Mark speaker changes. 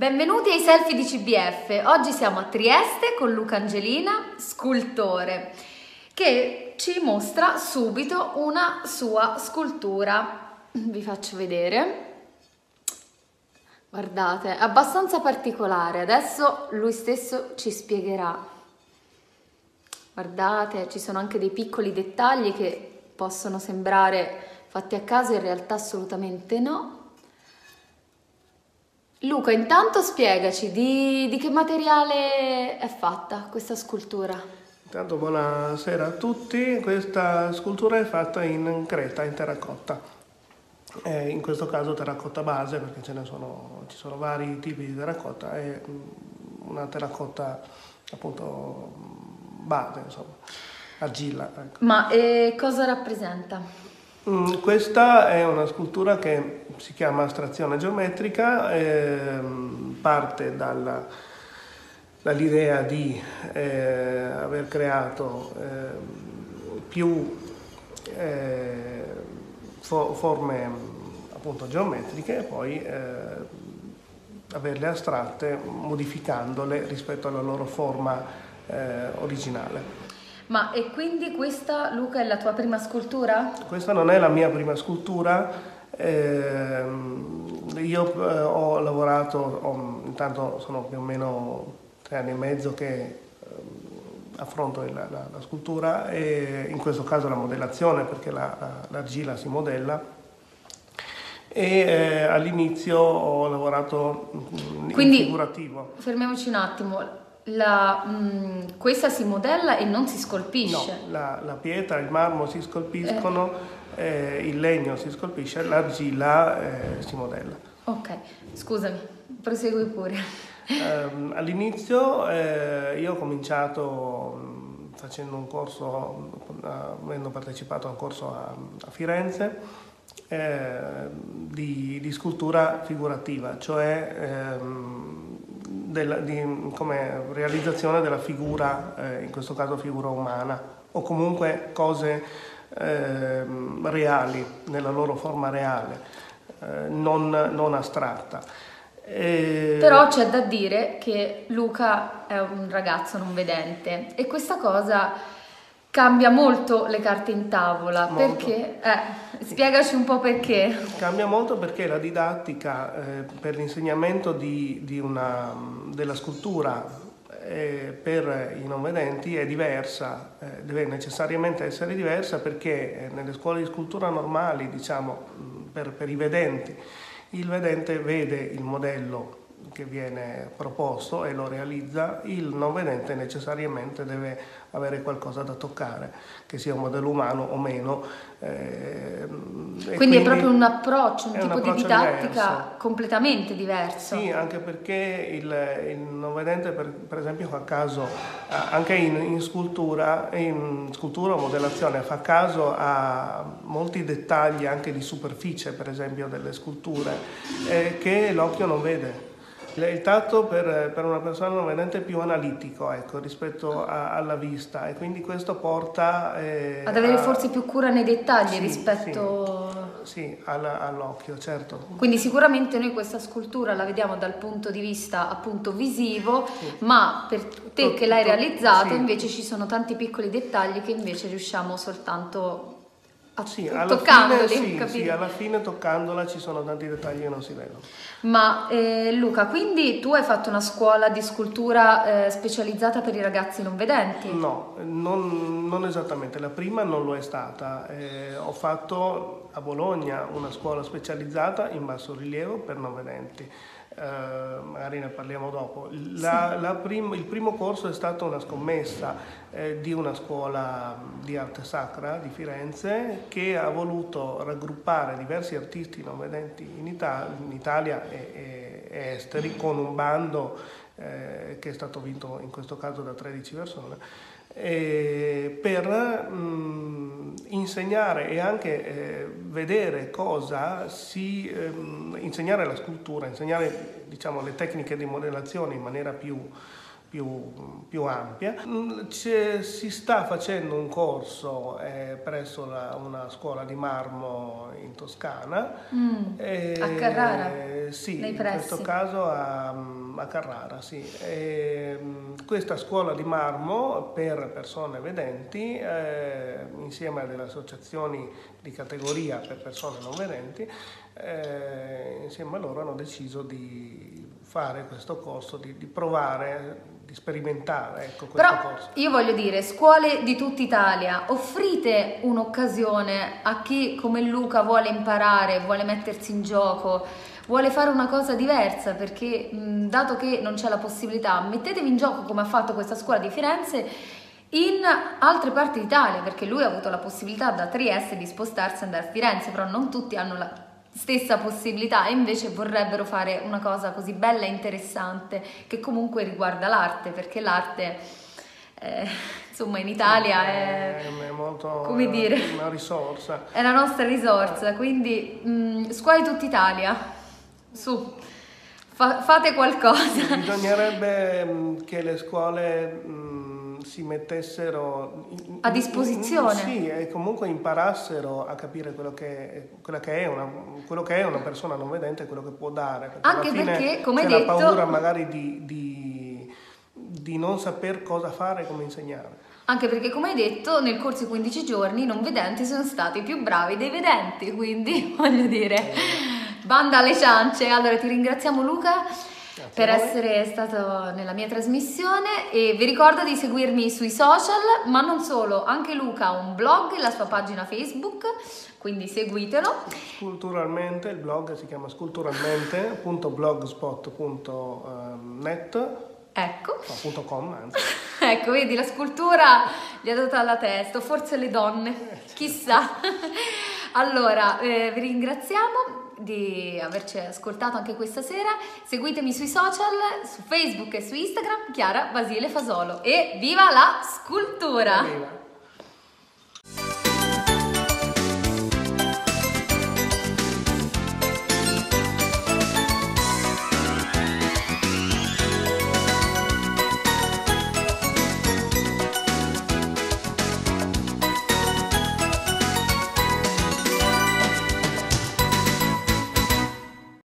Speaker 1: Benvenuti ai selfie di CBF. Oggi siamo a Trieste con Luca Angelina, scultore, che ci mostra subito una sua scultura. Vi faccio vedere. Guardate, è abbastanza particolare. Adesso lui stesso ci spiegherà. Guardate, ci sono anche dei piccoli dettagli che possono sembrare fatti a caso, in realtà assolutamente no. Luca, intanto spiegaci di, di che materiale è fatta questa scultura.
Speaker 2: Intanto buonasera a tutti, questa scultura è fatta in creta, in terracotta. Eh, in questo caso terracotta base perché ce ne sono, ci sono vari tipi di terracotta e mm, una terracotta appunto base, insomma, argilla. Ecco.
Speaker 1: Ma eh, cosa rappresenta?
Speaker 2: Mm, questa è una scultura che si chiama astrazione geometrica, ehm, parte dalla, dall'idea di eh, aver creato eh, più eh, fo- forme appunto geometriche e poi eh, averle astratte modificandole rispetto alla loro forma eh, originale.
Speaker 1: Ma e quindi questa, Luca, è la tua prima scultura?
Speaker 2: Questa non è la mia prima scultura. Eh, io eh, ho lavorato, ho, intanto sono più o meno tre anni e mezzo che eh, affronto la, la, la, scultura e in questo caso la modellazione perché la, l'argilla si modella e eh, all'inizio ho lavorato in
Speaker 1: Quindi,
Speaker 2: figurativo.
Speaker 1: Fermiamoci un attimo, la, mh, mm, questa si modella e non si scolpisce?
Speaker 2: No, la, la pietra, il marmo si scolpiscono, eh. Eh, il legno si scolpisce, l'argilla eh, si modella.
Speaker 1: Ok, scusami, prosegui pure.
Speaker 2: Ehm, all'inizio eh, io ho cominciato mh, facendo un corso, avendo partecipato a un corso a, a Firenze, eh, di, di, scultura figurativa, cioè ehm, della, di, come realizzazione della figura, eh, in questo caso figura umana, o comunque cose eh, reali, nella loro forma reale, eh, non, non, astratta.
Speaker 1: E... Però c'è da dire che Luca è un ragazzo non vedente e questa cosa Cambia molto le carte in tavola, molto. perché? Spiegaci un po' perché.
Speaker 2: Cambia molto perché la didattica eh, per l'insegnamento di, di una, della scultura eh, per i non vedenti è diversa, eh, deve necessariamente essere diversa perché eh, nelle scuole di scultura normali, diciamo, per, per i vedenti, il vedente vede il modello che viene proposto e lo realizza, il non vedente necessariamente deve avere qualcosa da toccare, che sia un modello umano o meno.
Speaker 1: Eh, quindi, quindi, è proprio un approccio, un tipo un approccio di didattica diverso. completamente diverso.
Speaker 2: Sì, anche perché il, il non vedente per, per, esempio fa caso, anche in, in, scultura, in scultura o modellazione, fa caso a molti dettagli anche di superficie per esempio delle sculture eh, che l'occhio non vede. Il tatto per, per, una persona non vedente è più analitico ecco, rispetto a, alla vista e quindi questo porta...
Speaker 1: Eh, Ad avere a... forse più cura nei dettagli sì, rispetto...
Speaker 2: Sì, sì all'occhio, certo.
Speaker 1: Quindi sicuramente noi questa scultura la vediamo dal punto di vista appunto visivo, sì. ma per te che l'hai realizzato invece ci sono tanti piccoli dettagli che invece riusciamo soltanto
Speaker 2: Ah, sì, alla toccandoli, fine, sì, sì, alla fine toccandola ci sono tanti dettagli che non si vedono.
Speaker 1: Ma eh, Luca, quindi tu hai fatto una scuola di scultura eh, specializzata per i ragazzi non vedenti?
Speaker 2: No, non, non esattamente, la prima non lo è stata. Eh, ho fatto a Bologna una scuola specializzata in basso rilievo per non vedenti. Uh, magari ne parliamo dopo. La, sì. la prim- il primo corso è stata una scommessa eh, di una scuola di arte sacra di Firenze che ha voluto raggruppare diversi artisti non vedenti in, Italia, in Italia e, e, e, esteri con un bando eh, che è stato vinto in questo caso da 13 persone eh, per mh, mm, insegnare e anche eh, vedere cosa si ehm, insegnare la scultura, insegnare diciamo, le tecniche di modellazione in maniera più più, più ampia. Mm, c'è, si sta facendo un corso eh, presso la, una scuola di marmo in Toscana.
Speaker 1: Mm, eh, a Carrara?
Speaker 2: Sì, in questo caso a, a Carrara, sì. E, mm, questa scuola di marmo per persone vedenti, eh, insieme a delle associazioni di categoria per persone non vedenti, eh, insieme a loro hanno deciso di fare questo corso, di, di provare di sperimentare ecco, questo
Speaker 1: Però
Speaker 2: corso.
Speaker 1: io voglio dire, scuole di tutta Italia, offrite un'occasione a chi come Luca vuole imparare, vuole mettersi in gioco, vuole fare una cosa diversa, perché mh, dato che non c'è la possibilità, mettetevi in gioco come ha fatto questa scuola di Firenze in altre parti d'Italia, perché lui ha avuto la possibilità da Trieste di spostarsi e andare a Firenze, però non tutti hanno la stessa possibilità e invece vorrebbero fare una cosa così bella e interessante che comunque riguarda l'arte perché l'arte eh, insomma in Italia è,
Speaker 2: è molto
Speaker 1: come dire,
Speaker 2: una risorsa.
Speaker 1: è la nostra risorsa quindi mh, scuole tutta Italia su fa, fate qualcosa
Speaker 2: bisognerebbe mm, che le scuole mh, mm, si mettessero
Speaker 1: a disposizione.
Speaker 2: sì, e comunque imparassero a capire quello che, che, è, una, quello che è una persona non vedente e quello che può dare.
Speaker 1: Perché Anche perché, come
Speaker 2: c'è
Speaker 1: detto...
Speaker 2: la paura magari di, di, di non saper cosa fare e come insegnare.
Speaker 1: Anche perché, come hai detto, nel corso di 15 giorni i non vedenti sono stati più bravi dei vedenti, quindi voglio dire, banda alle ciance. Allora ti ringraziamo Luca per essere stato nella mia trasmissione e vi ricordo di seguirmi sui social, ma non solo, anche Luca ha un blog e la sua pagina Facebook, quindi seguitelo.
Speaker 2: Sculturalmente, il blog si chiama sculturalmente.blogspot.net
Speaker 1: Ecco.
Speaker 2: No, .com, anzi.
Speaker 1: ecco, vedi, la scultura gli è data alla testa, forse le donne, eh, chissà. allora, eh, vi ringraziamo di averci ascoltato anche questa sera. Seguitemi sui social, su Facebook e su Instagram, Chiara Basile Fasolo. E viva la scultura! Viva.